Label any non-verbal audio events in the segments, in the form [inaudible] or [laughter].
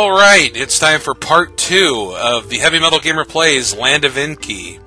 All right, it's time for part two of the Heavy Metal Gamer Plays Land of Enki,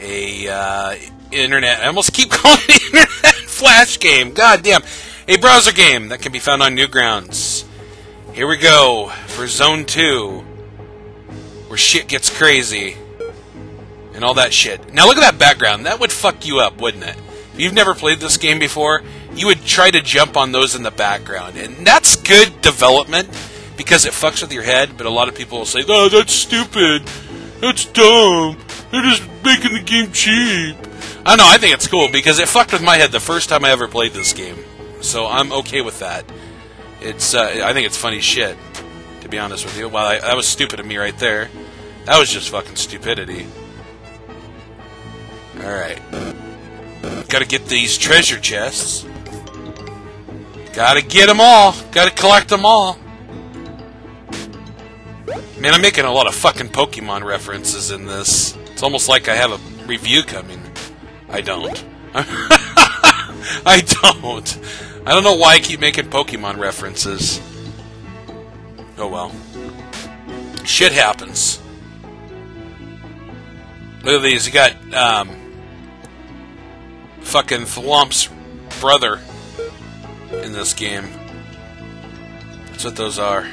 a uh, internet. I almost keep [laughs] calling it internet flash game. God damn, a browser game that can be found on Newgrounds. Here we go for Zone Two, where shit gets crazy and all that shit. Now look at that background. That would fuck you up, wouldn't it? If you've never played this game before, you would try to jump on those in the background, and that's good development because it fucks with your head. But a lot of people will say, "Oh, that's stupid. That's dumb. They're just making the game cheap." I know. I think it's cool because it fucked with my head the first time I ever played this game, so I'm okay with that. It's uh, I think it's funny shit, to be honest with you. Well, I, that was stupid of me right there. That was just fucking stupidity. All right, got to get these treasure chests. Got to get them all. Got to collect them all. Man, I'm making a lot of fucking Pokemon references in this. It's almost like I have a review coming. I don't. [laughs] I don't. I don't know why I keep making Pokemon references. Oh well. Shit happens. Look at these. You got, um, fucking Thwomp's brother in this game. That's what those are.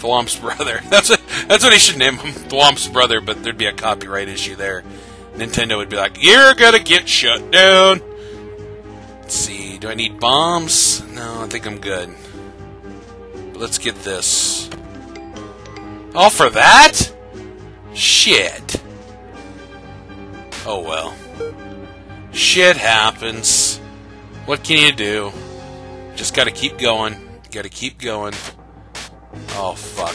Thwomp's brother. [laughs] That's what, that's what he should name him. Thwomp's brother, but there'd be a copyright issue there. Nintendo would be like, You're gonna get shut down. Let's see, do I need bombs? No, I think I'm good. But let's get this. All for that? Shit. Oh well. Shit happens. What can you do? Just gotta keep going. Gotta keep going. Oh, fuck.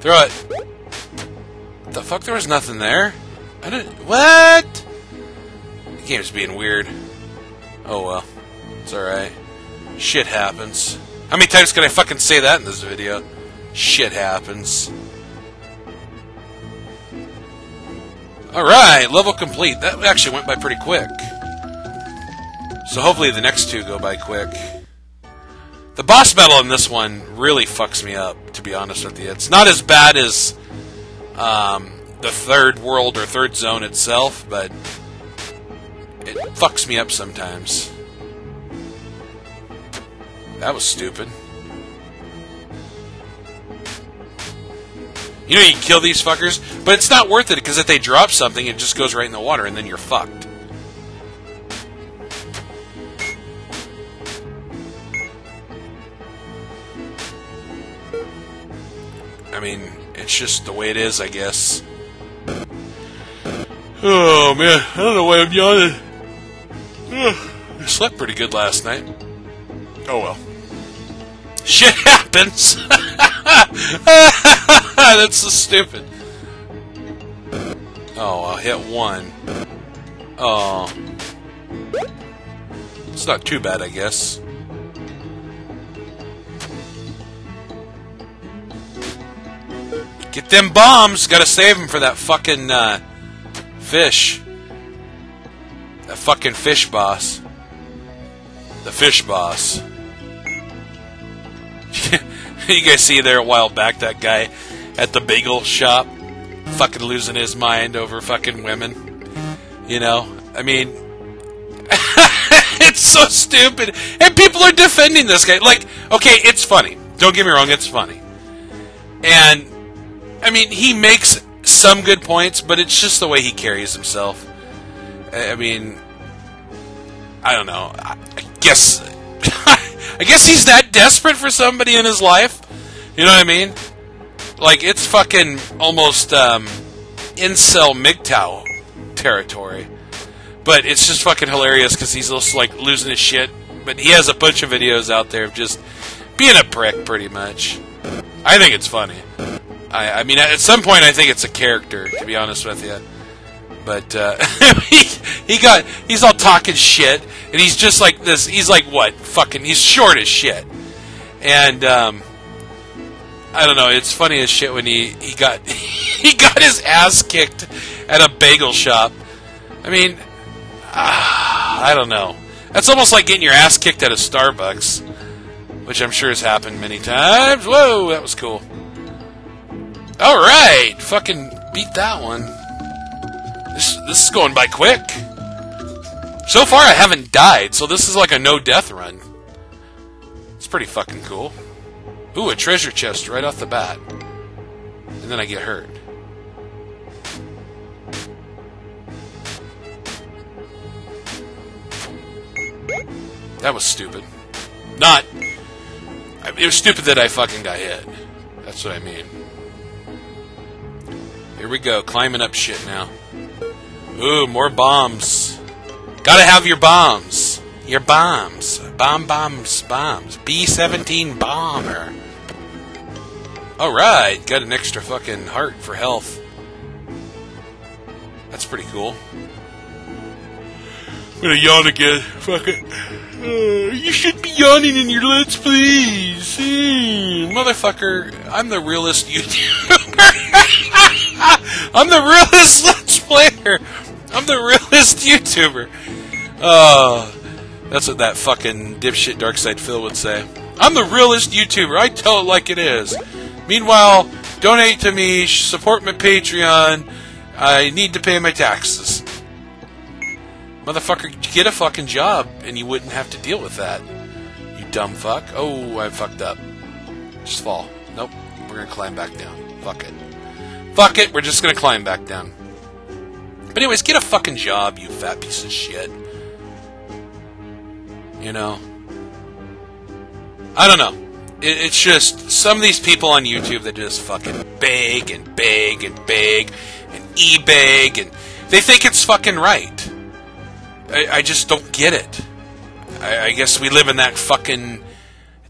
Throw it. The fuck? There was nothing there. I didn't. What? The game's being weird. Oh well. It's alright. Shit happens. How many times can I fucking say that in this video? Shit happens. Alright, level complete. That actually went by pretty quick. So hopefully the next two go by quick. The boss battle in this one really fucks me up, to be honest with you. It's not as bad as um, the third world or third zone itself, but it fucks me up sometimes. That was stupid. You know you kill these fuckers, but it's not worth it because if they drop something, it just goes right in the water and then you're fucked. I mean, it's just the way it is, I guess. Oh man, I don't know why I'm yawning. I slept pretty good last night. Oh well. Shit happens! [laughs] That's so stupid. Oh, I'll hit one. Oh. It's not too bad, I guess. Get them bombs! Gotta save them for that fucking, uh, fish. That fucking fish boss. The fish boss. [laughs] you guys see there a while back that guy at the bagel shop fucking losing his mind over fucking women? You know? I mean, [laughs] it's so stupid. And people are defending this guy. Like, okay, it's funny. Don't get me wrong, it's funny. And I mean, he makes some good points, but it's just the way he carries himself. I mean, I don't know. I guess, [laughs] I guess he's that desperate for somebody in his life. You know what I mean? Like it's fucking almost um, incel MGTOW territory. But it's just fucking hilarious because he's also like losing his shit. But he has a bunch of videos out there of just being a prick, pretty much. I think it's funny. I, I mean, at some point, I think it's a character, to be honest with you. But uh, [laughs] he, he got he's all talking shit, and he's just like this. He's like what? Fucking, he's short as shit, and um, I don't know. It's funny as shit when he he got [laughs] he got his ass kicked at a bagel shop. I mean, uh, I don't know. That's almost like getting your ass kicked at a Starbucks. which I'm sure has happened many times. Whoa, that was cool. All right, fucking beat that one. This this is going by quick. So far, I haven't died, so this is like a no death run. It's pretty fucking cool. Ooh, a treasure chest right off the bat. And then I get hurt. That was stupid. Not. It was stupid that I fucking got hit. That's what I mean. Here we go, climbing up shit now. Ooh, more bombs. Gotta have your bombs. Your bombs. Bomb bombs, bombs. B 17 bomber. Alright, got an extra fucking heart for health. That's pretty cool. I'm gonna yawn again. Fuck it. Uh, you should be yawning in your Let's. Hmm, motherfucker, I'm the realest YouTuber. [laughs] I'm the realest [laughs] Let's Player. I'm the realest YouTuber. Oh, that's what that fucking dipshit DarksydePhil would say. I'm the realest YouTuber. I tell it like it is. Meanwhile, donate to me, support my Patreon. I need to pay my taxes. Motherfucker, get a fucking job and you wouldn't have to deal with that. You dumb fuck. Oh, I fucked up. Just fall. Nope. We're gonna climb back down. Fuck it. Fuck it, we're just gonna climb back down. But anyways, get a fucking job, you fat piece of shit. You know? I don't know. It, it's just some of these people on YouTube that just fucking beg and beg and beg and e-beg and they think it's fucking right. I, I just don't get it. I, I guess we live in that fucking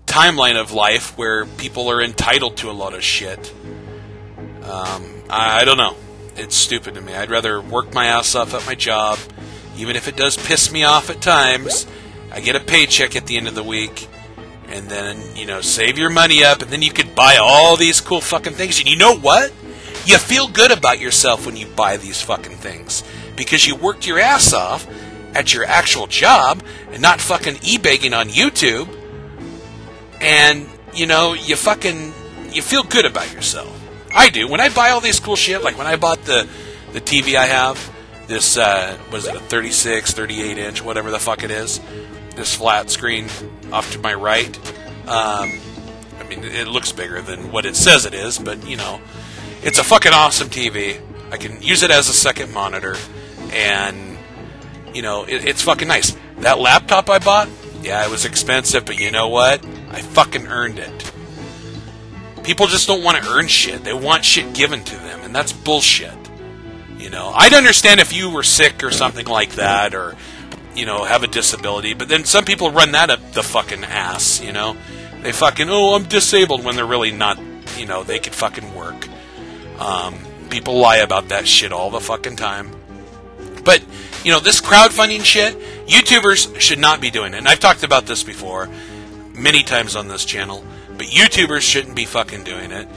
timeline of life where people are entitled to a lot of shit. Um, I, don't know. It's stupid to me. I'd rather work my ass off at my job, even if it does piss me off at times. I get a paycheck at the end of the week, and then, you know, save your money up, and then you could buy all these cool fucking things. And you know what? You feel good about yourself when you buy these fucking things because you worked your ass off at your actual job and not fucking e-begging on YouTube. And, you know, you fucking you feel good about yourself. I do. When I buy all these cool shit, like when I bought the the TV I have, this uh was it a 36, 38 inch, whatever the fuck it is, this flat screen off to my right. Um, I mean, it looks bigger than what it says it is, but you know, it's a fucking awesome TV. I can use it as a second monitor, and you know, it, it's fucking nice. That laptop I bought, yeah, it was expensive, but you know what? I fucking earned it. People just don't want to earn shit. They want shit given to them, and that's bullshit. You know, I'd understand if you were sick or something like that, or you know, have a disability, but then some people run that up the fucking ass. You know, they fucking oh, I'm disabled when they're really not. You know, they could fucking work. Um, people lie about that shit all the fucking time. But you know, this crowdfunding shit, YouTubers should not be doing it. And I've talked about this before many times on this channel, but YouTubers shouldn't be fucking doing it.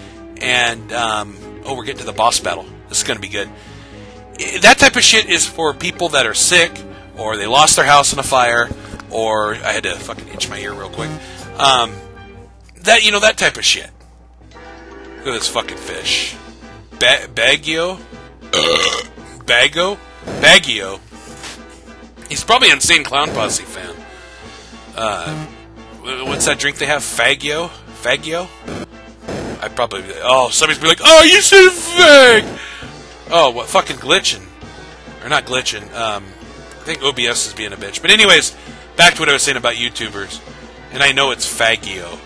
And um, oh, we're getting to the boss battle. This is going to be good. That type of shit is for people that are sick, or they lost their house in a fire, or I had to fucking itch my ear real quick. Um, that you know that type of shit. Look at this fucking fish, ba- Baggio, [coughs] Bago, Baggio. He's probably an insane clown posse fan. Uh, what's that drink they have? Faggio, Faggio. I probably oh somebody's be like oh you said fag. Oh what fucking glitching, or not glitching. Um, I think OBS is being a bitch. But anyways, back to what I was saying about YouTubers, and I know it's Faggio.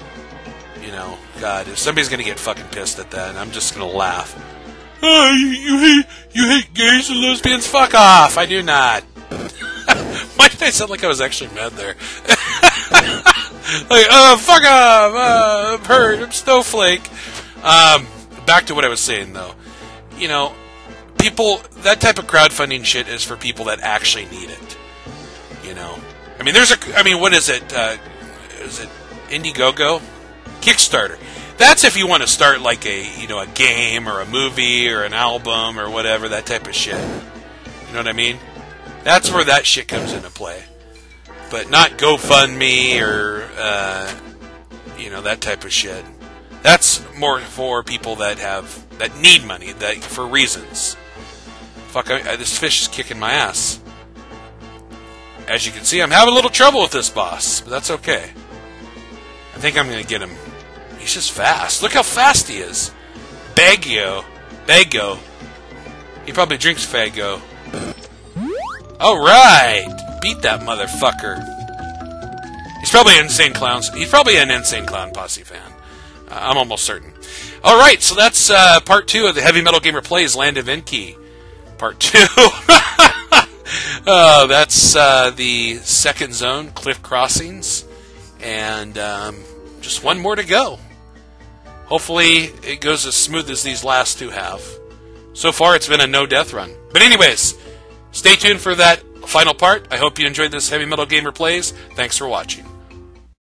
You know, God, if somebody's gonna get fucking pissed at that, I'm just gonna laugh. Oh, you, you hate you hate gays and lesbians? Fuck off! I do not. [laughs] Why did I sound like I was actually mad there? [laughs] like, uh, fuck off! Uh, I'm hurt. I'm snowflake. Um, back to what I was saying though. You know, people that type of crowdfunding shit is for people that actually need it. You know, I mean, there's a. I mean, what is it? Uh, is it Indiegogo? Kickstarter. That's if you want to start like a you know a game or a movie or an album or whatever that type of shit. You know what I mean? That's where that shit comes into play. But not GoFundMe or uh, you know that type of shit. That's more for people that have that need money that for reasons. Fuck, I, I, this fish is kicking my ass. As you can see, I'm having a little trouble with this boss, but that's okay. I think I'm to get him. He's just fast. Look how fast he is. Baggio. Bago. He probably drinks Faygo. Alright! Beat that motherfucker. He's probably an Insane Clowns. He's probably an Insane Clown Posse fan. Uh, I'm almost certain. Alright, so that's uh, part two of the Heavy Metal Gamer Plays Land of Enki. Part two. [laughs] uh, that's uh, the second zone, Cliff Crossings. And um, just one more to go. Hopefully, it goes as smooth as these last two have. So far, it's been a no death run. But, anyways, stay tuned for that final part. I hope you enjoyed this Heavy Metal Gamer Plays. Thanks for watching.